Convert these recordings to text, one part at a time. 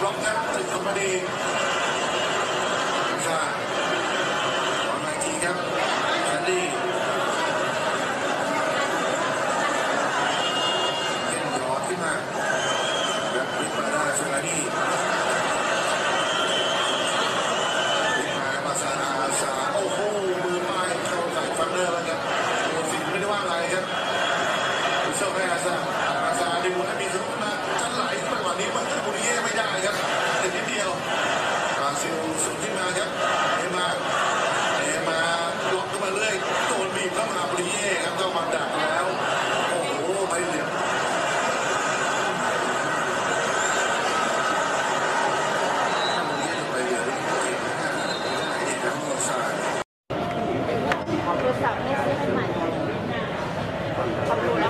บล็อก ครับเนมาเนมาล็อกเข้ามาเรื่อยโดนบีบเข้ามาบริเย่ครับเข้ามาดักแล้ว โอ้โหไปเหลี่ยมโทรศัพท์ไม่ซื้อให้ใหม่ทำดูแล้ว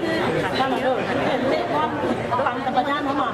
ขึ้นค่ะก็มีเรื่องเห็นเลขว่าฟังธรรมชาติมาใหม่